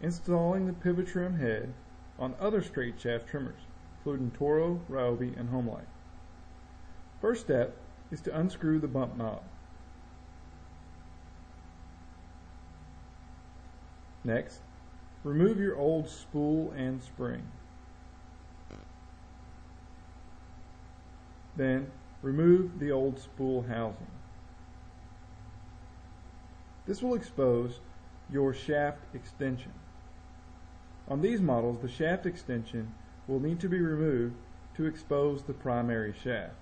installing the PivoTrim head on other straight shaft trimmers, including Toro, Ryobi, and Homelite. First step is to unscrew the bump knob. Next, remove your old spool and spring. Then, remove the old spool housing. This will expose your shaft extension. On these models, the shaft extension will need to be removed to expose the primary shaft.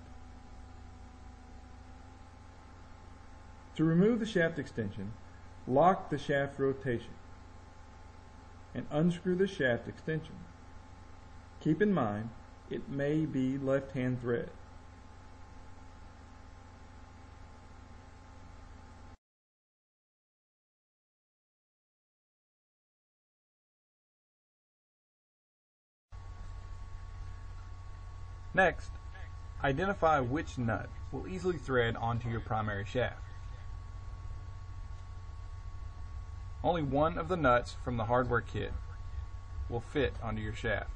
To remove the shaft extension, lock the shaft rotation and unscrew the shaft extension. Keep in mind, it may be left-hand thread. Next, identify which nut will easily thread onto your primary shaft. Only one of the nuts from the hardware kit will fit onto your shaft.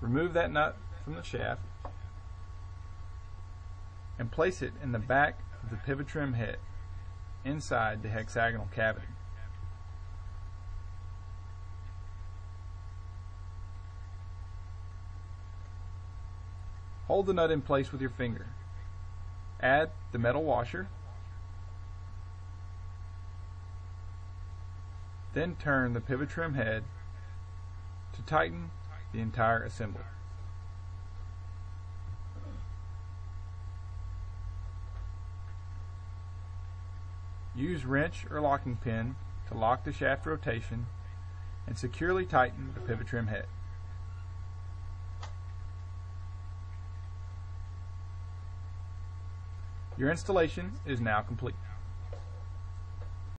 Remove that nut from the shaft and place it in the back of the PivoTrim head inside the hexagonal cavity. Hold the nut in place with your finger. Add the metal washer. Then turn the PivoTrim head to tighten the entire assembly. Use wrench or locking pin to lock the shaft rotation and securely tighten the PivoTrim head. Your installation is now complete.